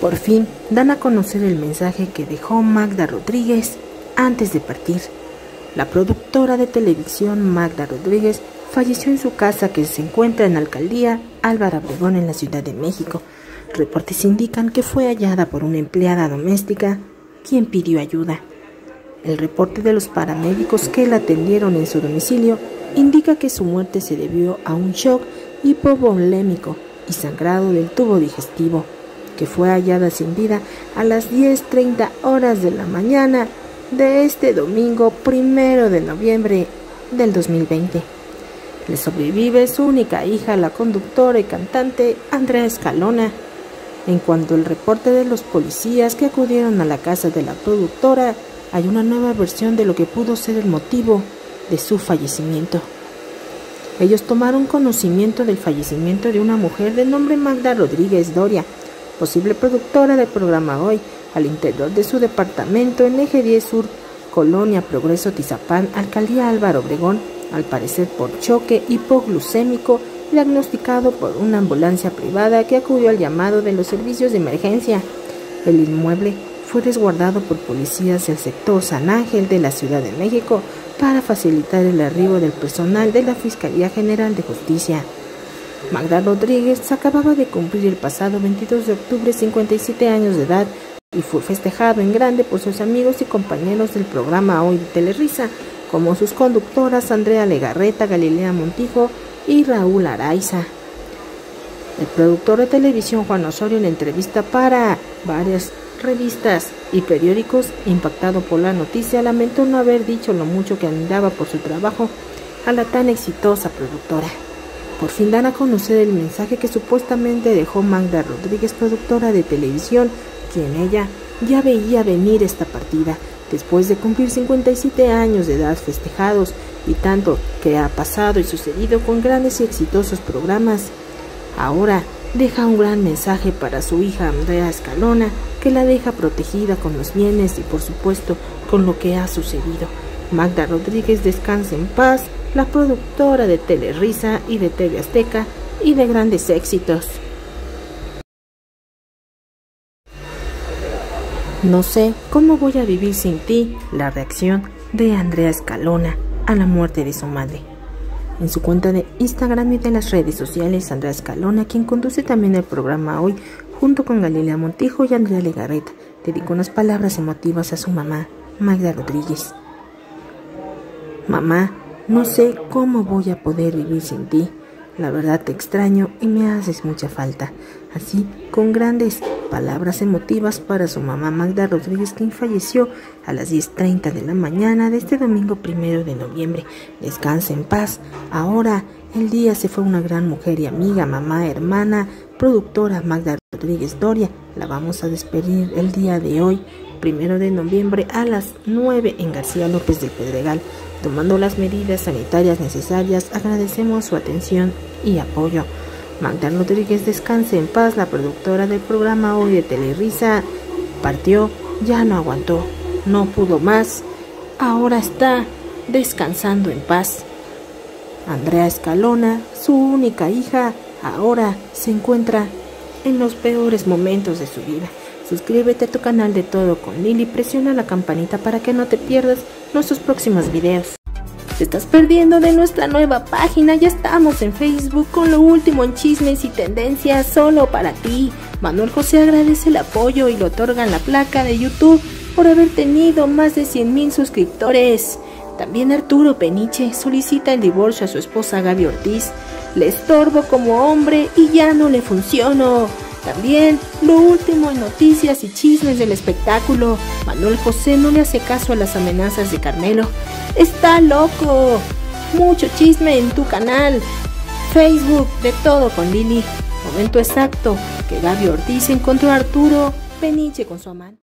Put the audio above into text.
Por fin dan a conocer el mensaje que dejó Magda Rodríguez antes de partir. La productora de televisión Magda Rodríguez falleció en su casa que se encuentra en la alcaldía Álvaro Obregón en la Ciudad de México. Reportes indican que fue hallada por una empleada doméstica quien pidió ayuda. El reporte de los paramédicos que la atendieron en su domicilio indica que su muerte se debió a un shock hipovolémico y sangrado del tubo digestivo, que fue hallada sin vida a las 10.30 horas de la mañana de este domingo primero de noviembre del 2020. Le sobrevive su única hija, la conductora y cantante Andrea Escalona. En cuanto al reporte de los policías que acudieron a la casa de la productora, hay una nueva versión de lo que pudo ser el motivo de su fallecimiento. Ellos tomaron conocimiento del fallecimiento de una mujer de nombre Magda Rodríguez Doria, posible productora del programa Hoy, al interior de su departamento en Eje 10 Sur, Colonia Progreso Tizapán, Alcaldía Álvaro Obregón, al parecer por choque hipoglucémico diagnosticado por una ambulancia privada que acudió al llamado de los servicios de emergencia. El inmueble fue resguardado por policías del sector San Ángel de la Ciudad de México para facilitar el arribo del personal de la Fiscalía General de Justicia. Magda Rodríguez acababa de cumplir el pasado 22 de octubre 57 años de edad y fue festejado en grande por sus amigos y compañeros del programa Hoy de Telerisa, como sus conductoras Andrea Legarreta, Galilea Montijo y Raúl Araiza. El productor de televisión Juan Osorio en entrevista para varias revistas y periódicos, impactado por la noticia, lamentó no haber dicho lo mucho que admiraba por su trabajo a la tan exitosa productora. Por fin dan a conocer el mensaje que supuestamente dejó Magda Rodríguez, productora de televisión, quien ella ya veía venir esta partida, después de cumplir 57 años de edad festejados y tanto que ha pasado y sucedido con grandes y exitosos programas. Ahora deja un gran mensaje para su hija Andrea Escalona, que la deja protegida con los bienes y por supuesto con lo que ha sucedido. Magda Rodríguez descansa en paz, la productora de Telerisa y de TV Azteca y de grandes éxitos. No sé cómo voy a vivir sin ti, la reacción de Andrea Escalona a la muerte de su madre. En su cuenta de Instagram y de las redes sociales, Andrea Escalona, quien conduce también el programa hoy, junto con Galilea Montijo y Andrea Legarreta, dedicó unas palabras emotivas a su mamá, Magda Rodríguez. Mamá, no sé cómo voy a poder vivir sin ti. La verdad te extraño y me haces mucha falta. Así, con grandes palabras emotivas para su mamá Magda Rodríguez, quien falleció a las 10.30 de la mañana de este domingo primero de noviembre. Descansa en paz. Ahora, el día se fue una gran mujer y amiga, mamá, hermana, productora Magda Rodríguez Doria. La vamos a despedir el día de hoy, primero de noviembre, a las 9 en García López del Pedregal. Tomando las medidas sanitarias necesarias, agradecemos su atención y apoyo. Magda Rodríguez descanse en paz, la productora del programa Hoy de Telerisa, partió, ya no aguantó, no pudo más, ahora está descansando en paz. Andrea Escalona, su única hija, ahora se encuentra en los peores momentos de su vida. Suscríbete a tu canal de Todo con Lili, presiona la campanita para que no te pierdas nuestros próximos videos. Te estás perdiendo de nuestra nueva página, ya estamos en Facebook con lo último en chismes y tendencias solo para ti. Manuel José agradece el apoyo y le otorgan la placa de YouTube por haber tenido más de 100 mil suscriptores. También Arturo Peniche solicita el divorcio a su esposa Gaby Ortiz. Le estorbo como hombre y ya no le funciono. También lo último en noticias y chismes del espectáculo. Manuel José no le hace caso a las amenazas de Carmelo. Está loco. Mucho chisme en tu canal. Facebook de todo con Lili. Momento exacto que Gaby Ortiz encontró a Arturo Peniche con su amante.